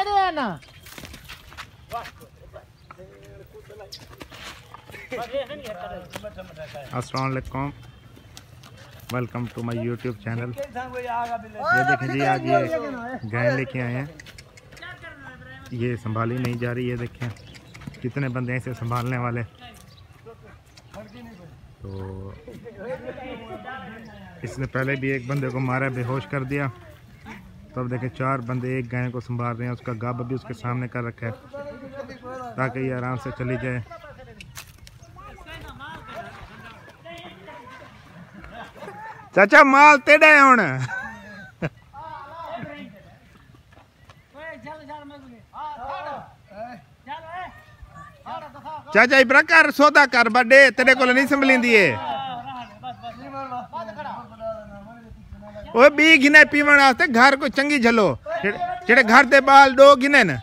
ना वालेकुम welcome to my YouTube channel ये देखें जी आज ये गाय लेके आए हैं। ये संभाली नहीं जा रही है देखें कितने बंदे हैं इसे संभालने वाले। तो इसने पहले भी एक बंदे को मारा बेहोश कर दिया। तब देखें, चार बंदे एक गाय को संभाल रहे हैं, उसका गब भी उसके सामने कर रखा है, ताकि ये आराम से चली जाए। चाचा, माल तेड़ा है चाचा, इबरा कर, सौदा कर बड़े तेरे को नहीं संभलिंदी है। ओए बी गिने पीवण वास्ते घर को चंगी झलो। जेड़े घर दे बाल दो गिने न।